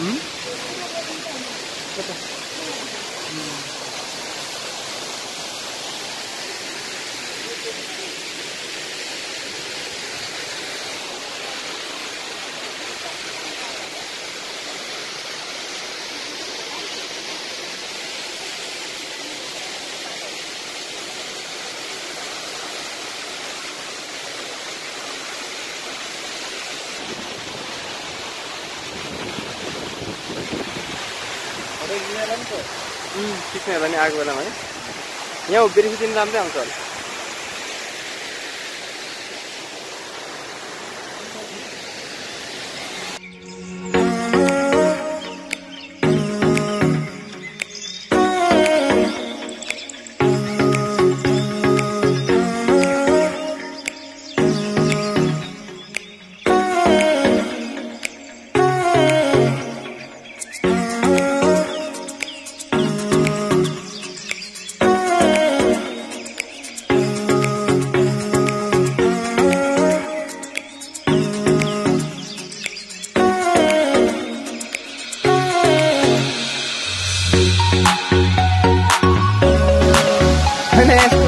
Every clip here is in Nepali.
Hmm? खिच्ने होला नि आएको बेलामा है। यहाँ खिच्नु राम्रै आउँछ होला।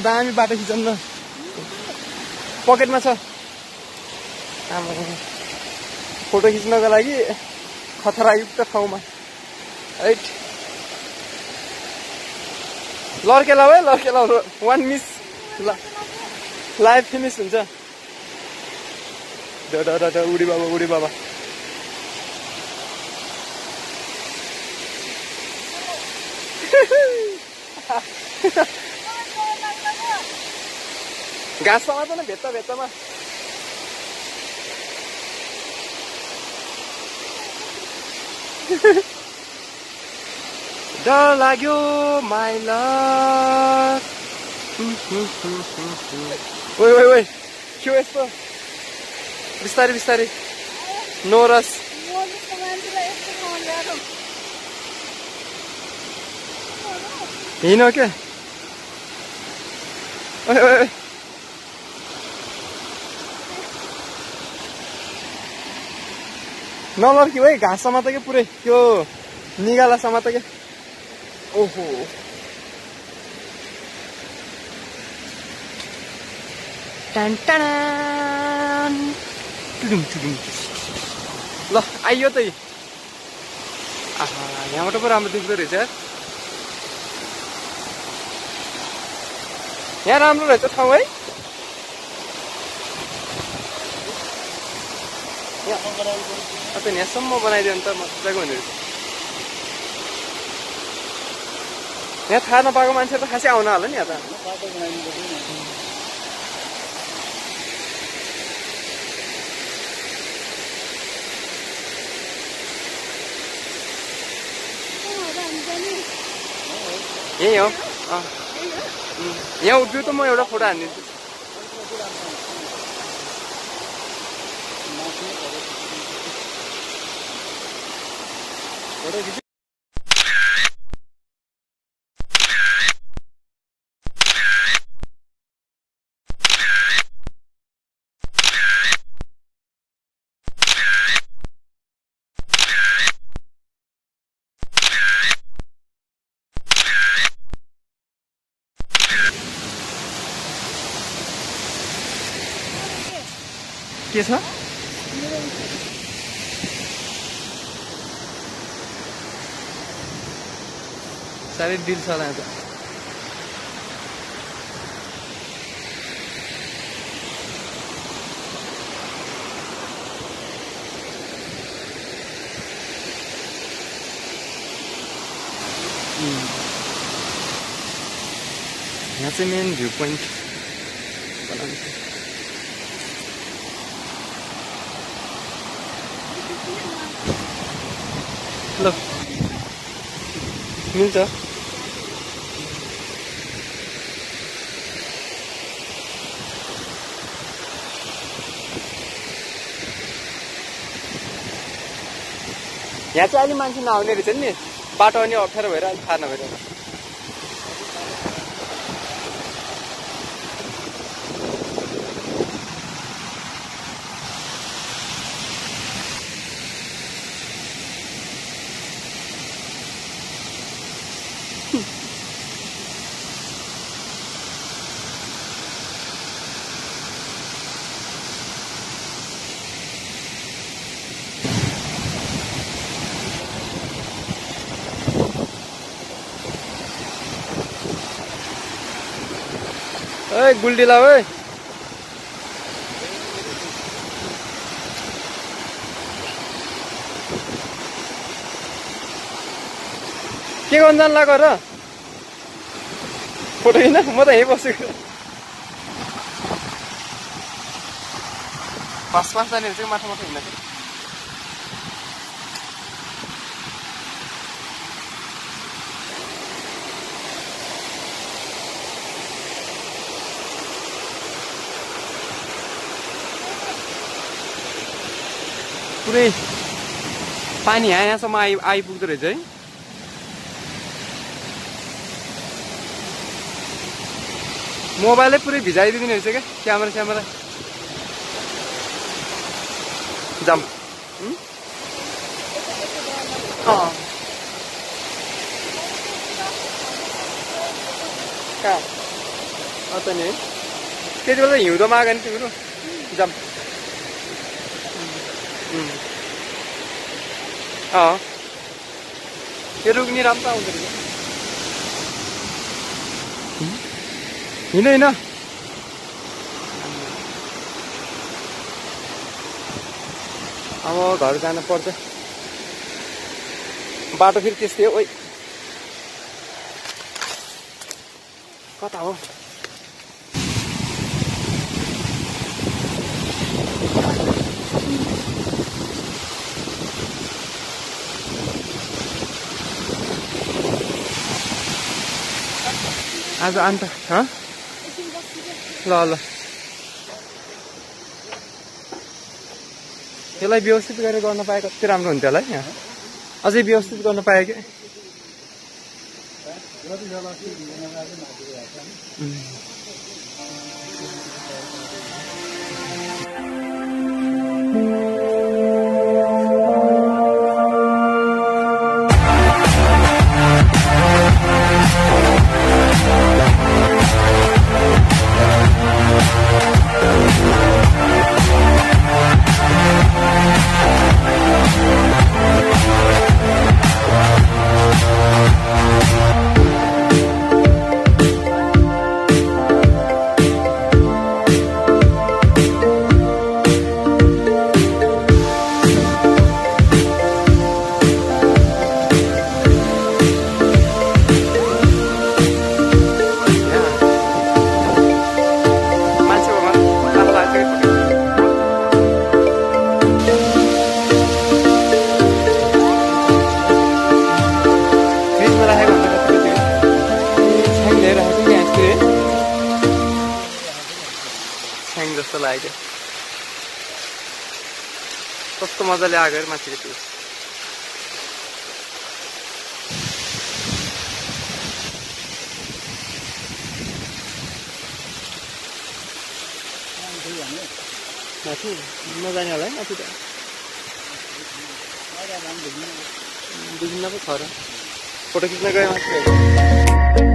दामी बाटो खिचौँ न पकेटमा छ। फोटो खिच्नको लागि खतरायुक्त ठाउँमा। राइट लड्के लाऊ है। लड्के लाऊ वान मिस ल लाइभ फिनिस हुन्छ उडी बाबा उडी बाबा। घाँस समात न भेत्ता भेत्तामा डर लाग्यो माइल ओइ ओइ के हो यस्तो बिस्तारै बिस्तारै नोरस हिँड क्या ओइ नलड्क्यौ है घाँस समात क्या पुरै त्यो निगाला समात क्या ओहो टुडुङ टुडुङ ल आइयो त। आहा यहाँबाट पो राम्रो देख्दो रहेछ। यहाँ राम्रो रहेछ ठाउँ है? यहाँ त यहाँसम्म बनाइदियो भने त मजाको हुने रहेछ यहाँ थाहा नपाएको मान्छेहरू त खासै आउन होला नि यहाँ त यही हो यहाँ उभियो त म एउटा फोटो हानिदिन्छु के छ साह्रै डिल छ होला यहाँ त उम्. यहाँ चाहिँ मेन भ्यू पोइन्ट बनाउँछ ल मिल्छ यहाँ चाहिँ अहिले मान्छे नआउने रहेछ नि बाटो अनि अप्ठ्यारो भएर अलिक थाहा नभएर ओए गुल्डी लाऊ ओए के गर्नु जानु लाग्यो र? फोटो किन? म त यहीँ बसेको पास जानेहरू चाहिँ हिँड्छ पुरै पानी यहाँ यहाँसम्म आइ आइपुग्दो रहेछ है। मोबाइलै पुरै भिजाइदिने रहेछ क्या? क्यामेरा स्यामेरा। जाम। कहाँ? अँ नि। त्यति बेला हिउँदोमा आएको नि तिम्रो। जाम। अँ यो रुक्ने राम्रो आउँदो रहेछ हिँड हिँड अब घर जानु पर्छ बाटो फेरि त्यस्तै हो कता हो आज अन्त ल ल यसलाई व्यवस्थित गरेर गर्न पाए कति राम्रो हुन्थ्यो होला है अझै व्यवस्थित गर्न पाए कि? जस्तो लाग्यो कस्तो मजाले आएको अरे माथिको त्यो। माथि नजाने होला है माथि त। विभिन्न पो छ र। फोटो खिच्न गयो माथि